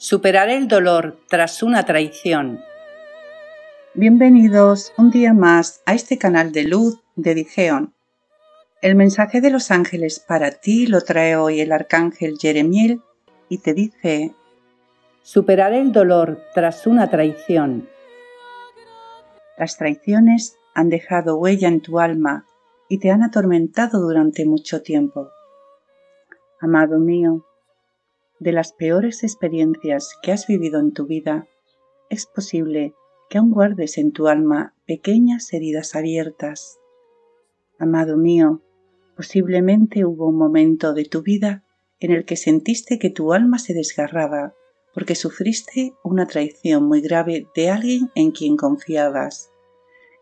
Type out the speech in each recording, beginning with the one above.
Superar el dolor tras una traición. Bienvenidos un día más a este canal de luz de Digeon. El mensaje de los ángeles para ti lo trae hoy el arcángel Jeremiel y te dice Superar el dolor tras una traición. Las traiciones han dejado huella en tu alma y te han atormentado durante mucho tiempo. Amado mío, de las peores experiencias que has vivido en tu vida, es posible que aún guardes en tu alma pequeñas heridas abiertas. Amado mío, posiblemente hubo un momento de tu vida en el que sentiste que tu alma se desgarraba porque sufriste una traición muy grave de alguien en quien confiabas.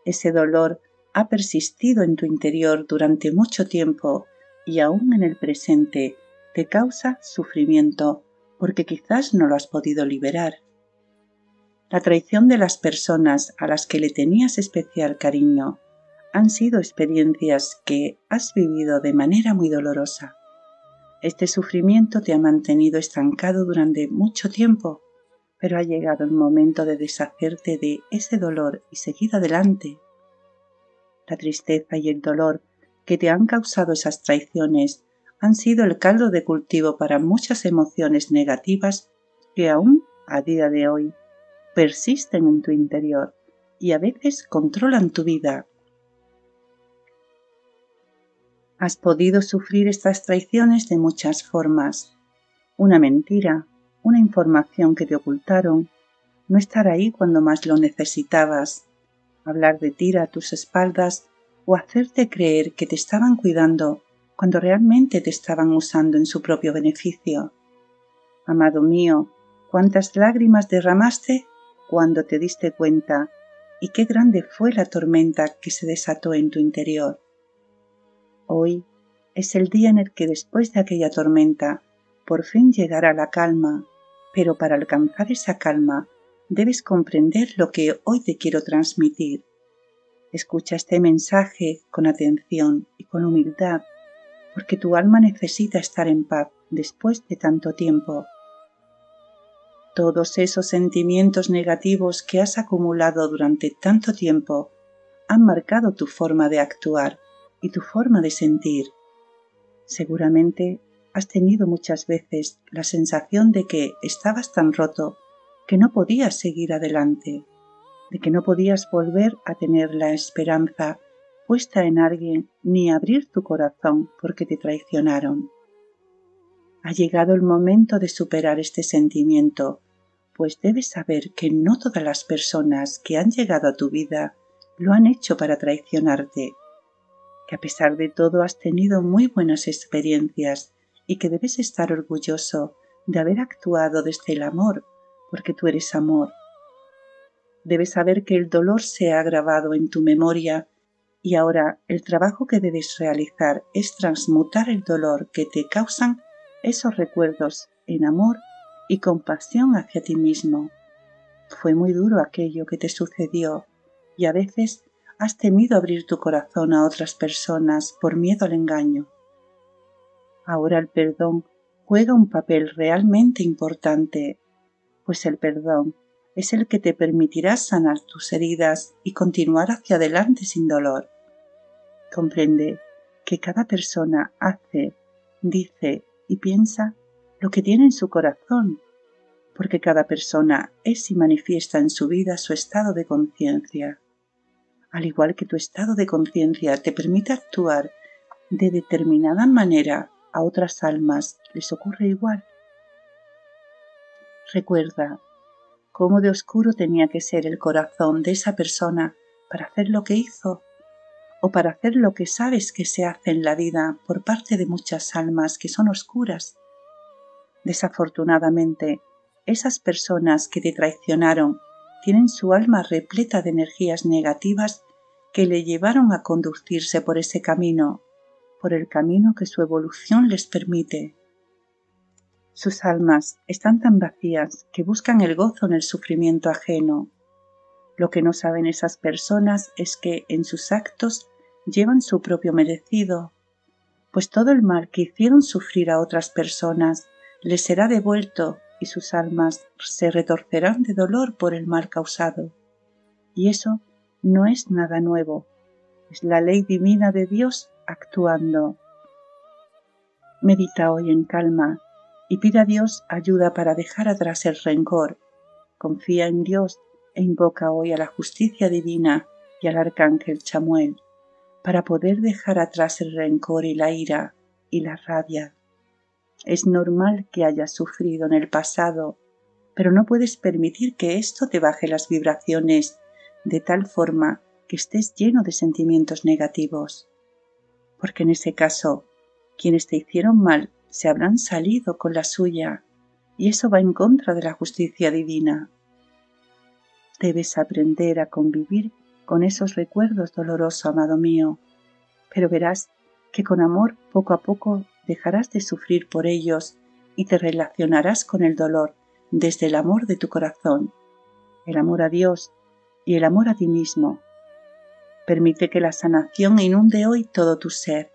Ese dolor ha persistido en tu interior durante mucho tiempo y aún en el presente te causa sufrimiento porque quizás no lo has podido liberar. La traición de las personas a las que le tenías especial cariño han sido experiencias que has vivido de manera muy dolorosa. Este sufrimiento te ha mantenido estancado durante mucho tiempo, pero ha llegado el momento de deshacerte de ese dolor y seguir adelante. La tristeza y el dolor que te han causado esas traiciones han sido el caldo de cultivo para muchas emociones negativas que aún a día de hoy persisten en tu interior y a veces controlan tu vida. Has podido sufrir estas traiciones de muchas formas. Una mentira, una información que te ocultaron, no estar ahí cuando más lo necesitabas, hablar de ti a tus espaldas o hacerte creer que te estaban cuidando cuando realmente te estaban usando en su propio beneficio. Amado mío, cuántas lágrimas derramaste cuando te diste cuenta y qué grande fue la tormenta que se desató en tu interior. Hoy es el día en el que después de aquella tormenta por fin llegará la calma, pero para alcanzar esa calma debes comprender lo que hoy te quiero transmitir. Escucha este mensaje con atención y con humildad porque tu alma necesita estar en paz después de tanto tiempo. Todos esos sentimientos negativos que has acumulado durante tanto tiempo han marcado tu forma de actuar y tu forma de sentir. Seguramente has tenido muchas veces la sensación de que estabas tan roto que no podías seguir adelante, de que no podías volver a tener la esperanza puesta en alguien ni abrir tu corazón porque te traicionaron. Ha llegado el momento de superar este sentimiento, pues debes saber que no todas las personas que han llegado a tu vida lo han hecho para traicionarte, que a pesar de todo has tenido muy buenas experiencias y que debes estar orgulloso de haber actuado desde el amor, porque tú eres amor. Debes saber que el dolor se ha grabado en tu memoria y ahora el trabajo que debes realizar es transmutar el dolor que te causan esos recuerdos en amor y compasión hacia ti mismo. Fue muy duro aquello que te sucedió y a veces has temido abrir tu corazón a otras personas por miedo al engaño. Ahora el perdón juega un papel realmente importante, pues el perdón es el que te permitirá sanar tus heridas y continuar hacia adelante sin dolor. Comprende que cada persona hace, dice y piensa lo que tiene en su corazón, porque cada persona es y manifiesta en su vida su estado de conciencia. Al igual que tu estado de conciencia te permite actuar de determinada manera a otras almas, les ocurre igual. Recuerda cómo de oscuro tenía que ser el corazón de esa persona para hacer lo que hizo o para hacer lo que sabes que se hace en la vida por parte de muchas almas que son oscuras. Desafortunadamente, esas personas que te traicionaron tienen su alma repleta de energías negativas que le llevaron a conducirse por ese camino, por el camino que su evolución les permite. Sus almas están tan vacías que buscan el gozo en el sufrimiento ajeno, lo que no saben esas personas es que en sus actos llevan su propio merecido, pues todo el mal que hicieron sufrir a otras personas les será devuelto y sus almas se retorcerán de dolor por el mal causado. Y eso no es nada nuevo, es la ley divina de Dios actuando. Medita hoy en calma y pida a Dios ayuda para dejar atrás el rencor. Confía en Dios e invoca hoy a la justicia divina y al arcángel Chamuel para poder dejar atrás el rencor y la ira y la rabia. Es normal que hayas sufrido en el pasado, pero no puedes permitir que esto te baje las vibraciones de tal forma que estés lleno de sentimientos negativos. Porque en ese caso, quienes te hicieron mal se habrán salido con la suya, y eso va en contra de la justicia divina. Debes aprender a convivir con esos recuerdos dolorosos, amado mío, pero verás que con amor poco a poco dejarás de sufrir por ellos y te relacionarás con el dolor desde el amor de tu corazón, el amor a Dios y el amor a ti mismo. Permite que la sanación inunde hoy todo tu ser.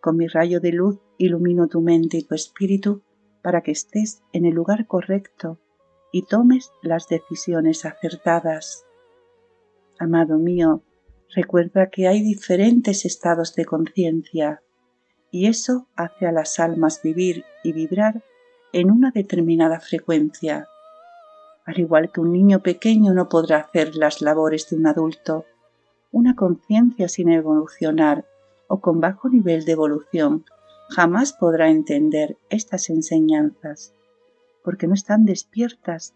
Con mi rayo de luz ilumino tu mente y tu espíritu para que estés en el lugar correcto y tomes las decisiones acertadas. Amado mío, recuerda que hay diferentes estados de conciencia y eso hace a las almas vivir y vibrar en una determinada frecuencia. Al igual que un niño pequeño no podrá hacer las labores de un adulto, una conciencia sin evolucionar o con bajo nivel de evolución jamás podrá entender estas enseñanzas, porque no están despiertas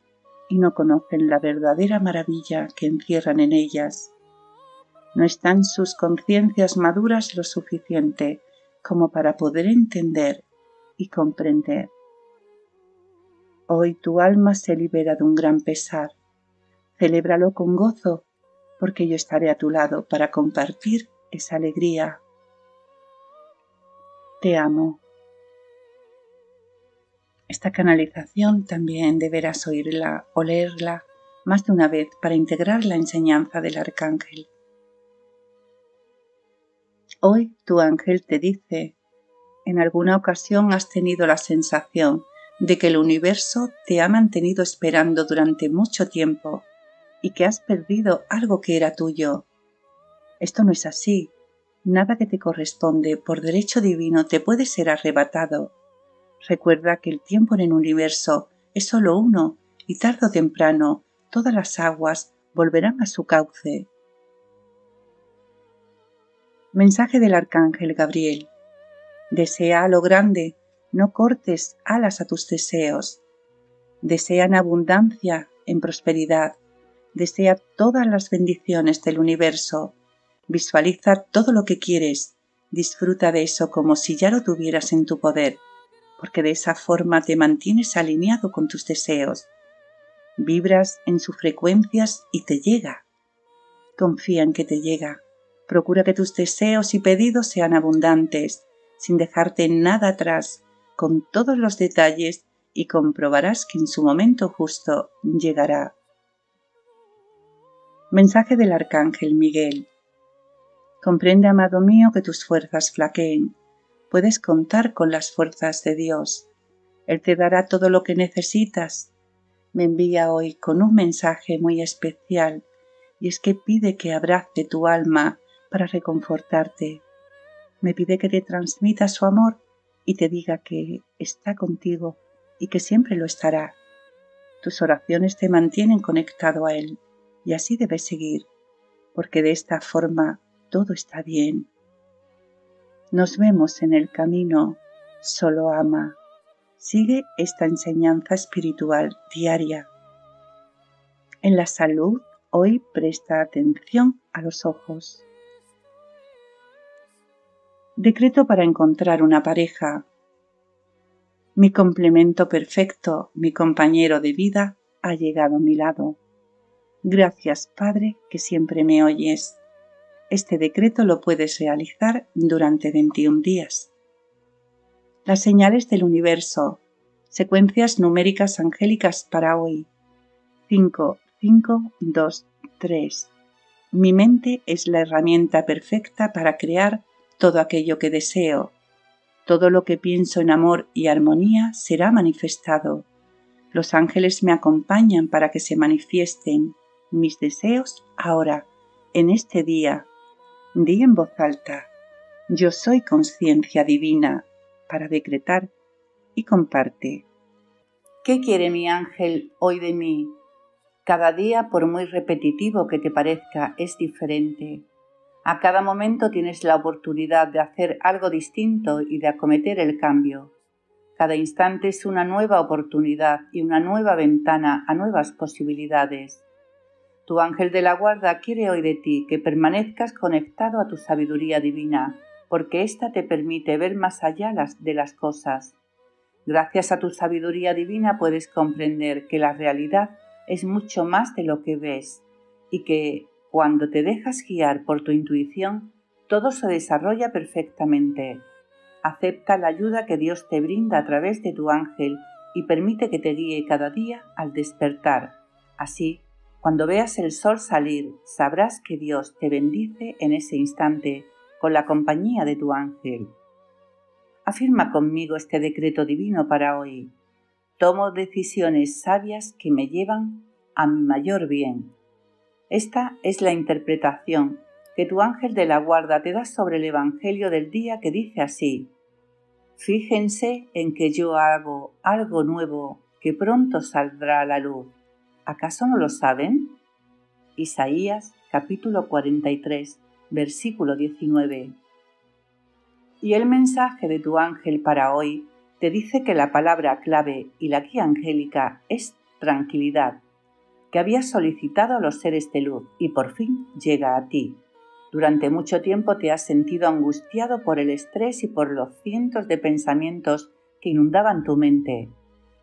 y no conocen la verdadera maravilla que encierran en ellas. No están sus conciencias maduras lo suficiente como para poder entender y comprender. Hoy tu alma se libera de un gran pesar. Celébralo con gozo, porque yo estaré a tu lado para compartir esa alegría. Te amo. Esta canalización también deberás oírla o leerla más de una vez para integrar la enseñanza del arcángel. Hoy tu ángel te dice, en alguna ocasión has tenido la sensación de que el universo te ha mantenido esperando durante mucho tiempo y que has perdido algo que era tuyo. Esto no es así. Nada que te corresponde por derecho divino te puede ser arrebatado. Recuerda que el tiempo en el universo es solo uno y tarde o temprano todas las aguas volverán a su cauce. Mensaje del Arcángel Gabriel. Desea a lo grande, no cortes alas a tus deseos. Desea en abundancia, en prosperidad. Desea todas las bendiciones del universo. Visualiza todo lo que quieres. Disfruta de eso como si ya lo tuvieras en tu poder, porque de esa forma te mantienes alineado con tus deseos. Vibras en sus frecuencias y te llega. Confía en que te llega Procura que tus deseos y pedidos sean abundantes, sin dejarte nada atrás, con todos los detalles y comprobarás que en su momento justo llegará. Mensaje del Arcángel Miguel. Comprende, amado mío, que tus fuerzas flaqueen. Puedes contar con las fuerzas de Dios. Él te dará todo lo que necesitas. Me envía hoy con un mensaje muy especial, y es que pide que abrace tu alma para reconfortarte. Me pide que te transmita su amor y te diga que está contigo y que siempre lo estará. Tus oraciones te mantienen conectado a Él y así debes seguir, porque de esta forma todo está bien. Nos vemos en el camino, solo ama. Sigue esta enseñanza espiritual diaria. En la salud, hoy presta atención a los ojos. Decreto para encontrar una pareja. Mi complemento perfecto, mi compañero de vida, ha llegado a mi lado. Gracias, Padre, que siempre me oyes. Este decreto lo puedes realizar durante 21 días. Las señales del universo. Secuencias numéricas angélicas para hoy. 5, 5, 2, 3. Mi mente es la herramienta perfecta para crear todo aquello que deseo, todo lo que pienso en amor y armonía será manifestado. Los ángeles me acompañan para que se manifiesten mis deseos ahora, en este día. Di en voz alta, yo soy conciencia divina para decretar y comparte. ¿Qué quiere mi ángel hoy de mí? Cada día, por muy repetitivo que te parezca, es diferente. A cada momento tienes la oportunidad de hacer algo distinto y de acometer el cambio. Cada instante es una nueva oportunidad y una nueva ventana a nuevas posibilidades. Tu ángel de la guarda quiere hoy de ti que permanezcas conectado a tu sabiduría divina, porque ésta te permite ver más allá de las cosas. Gracias a tu sabiduría divina puedes comprender que la realidad es mucho más de lo que ves y que cuando te dejas guiar por tu intuición, todo se desarrolla perfectamente. Acepta la ayuda que Dios te brinda a través de tu ángel y permite que te guíe cada día al despertar. Así, cuando veas el sol salir, sabrás que Dios te bendice en ese instante con la compañía de tu ángel. Afirma conmigo este decreto divino para hoy tomo decisiones sabias que me llevan a mi mayor bien. Esta es la interpretación que tu ángel de la guarda te da sobre el Evangelio del día que dice así, Fíjense en que yo hago algo nuevo que pronto saldrá a la luz. ¿Acaso no lo saben? Isaías capítulo 43, versículo 19. Y el mensaje de tu ángel para hoy te dice que la palabra clave y la guía angélica es tranquilidad, que habías solicitado a los seres de luz y por fin llega a ti. Durante mucho tiempo te has sentido angustiado por el estrés y por los cientos de pensamientos que inundaban tu mente.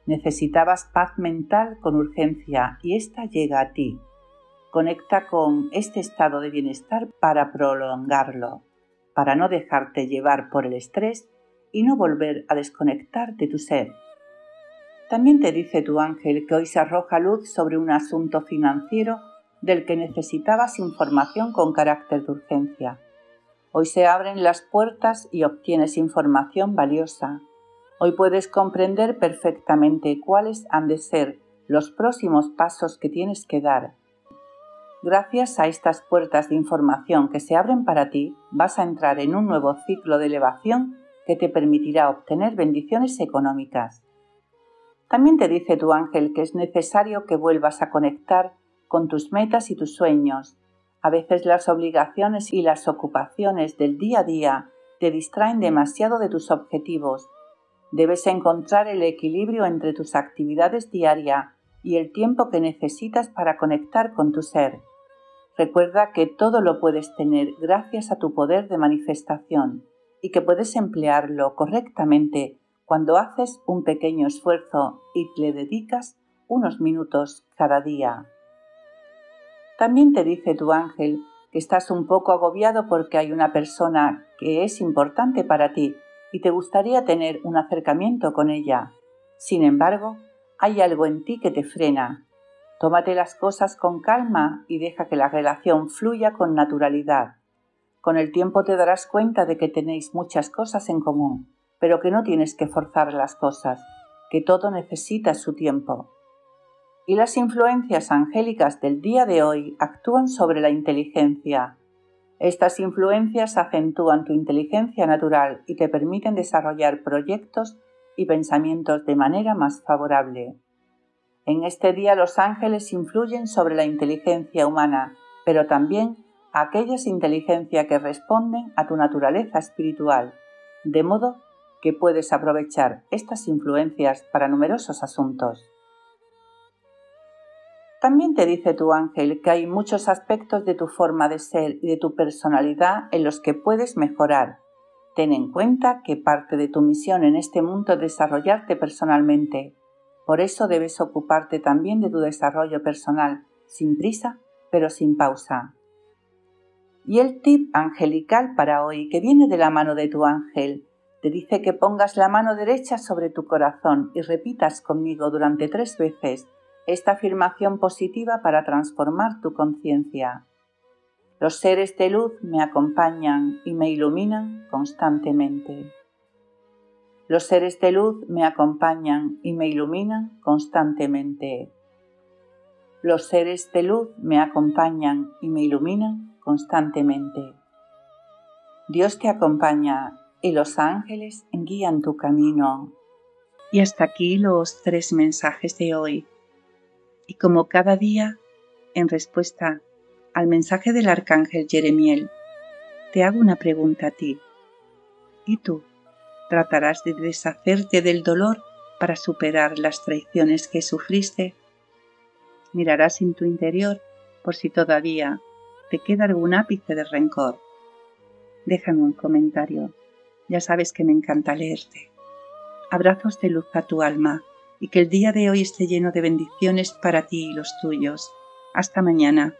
Necesitabas paz mental con urgencia y esta llega a ti. Conecta con este estado de bienestar para prolongarlo, para no dejarte llevar por el estrés y no volver a desconectar de tu ser. También te dice tu ángel que hoy se arroja luz sobre un asunto financiero del que necesitabas información con carácter de urgencia. Hoy se abren las puertas y obtienes información valiosa. Hoy puedes comprender perfectamente cuáles han de ser los próximos pasos que tienes que dar. Gracias a estas puertas de información que se abren para ti, vas a entrar en un nuevo ciclo de elevación que te permitirá obtener bendiciones económicas. También te dice tu ángel que es necesario que vuelvas a conectar con tus metas y tus sueños. A veces las obligaciones y las ocupaciones del día a día te distraen demasiado de tus objetivos. Debes encontrar el equilibrio entre tus actividades diarias y el tiempo que necesitas para conectar con tu ser. Recuerda que todo lo puedes tener gracias a tu poder de manifestación y que puedes emplearlo correctamente cuando haces un pequeño esfuerzo y le dedicas unos minutos cada día. También te dice tu ángel que estás un poco agobiado porque hay una persona que es importante para ti y te gustaría tener un acercamiento con ella. Sin embargo, hay algo en ti que te frena. Tómate las cosas con calma y deja que la relación fluya con naturalidad. Con el tiempo te darás cuenta de que tenéis muchas cosas en común, pero que no tienes que forzar las cosas, que todo necesita su tiempo. Y las influencias angélicas del día de hoy actúan sobre la inteligencia. Estas influencias acentúan tu inteligencia natural y te permiten desarrollar proyectos y pensamientos de manera más favorable. En este día los ángeles influyen sobre la inteligencia humana, pero también aquellas inteligencias que responden a tu naturaleza espiritual, de modo que puedes aprovechar estas influencias para numerosos asuntos. También te dice tu ángel que hay muchos aspectos de tu forma de ser y de tu personalidad en los que puedes mejorar. Ten en cuenta que parte de tu misión en este mundo es desarrollarte personalmente. Por eso debes ocuparte también de tu desarrollo personal, sin prisa, pero sin pausa. Y el tip angelical para hoy, que viene de la mano de tu ángel, te dice que pongas la mano derecha sobre tu corazón y repitas conmigo durante tres veces esta afirmación positiva para transformar tu conciencia. Los seres de luz me acompañan y me iluminan constantemente. Los seres de luz me acompañan y me iluminan constantemente. Los seres de luz me acompañan y me iluminan constantemente. Dios te acompaña y los ángeles guían tu camino. Y hasta aquí los tres mensajes de hoy. Y como cada día, en respuesta al mensaje del arcángel Jeremiel, te hago una pregunta a ti. ¿Y tú? ¿Tratarás de deshacerte del dolor para superar las traiciones que sufriste? Mirarás en tu interior por si todavía te queda algún ápice de rencor. Déjame un comentario. Ya sabes que me encanta leerte. Abrazos de luz a tu alma y que el día de hoy esté lleno de bendiciones para ti y los tuyos. Hasta mañana.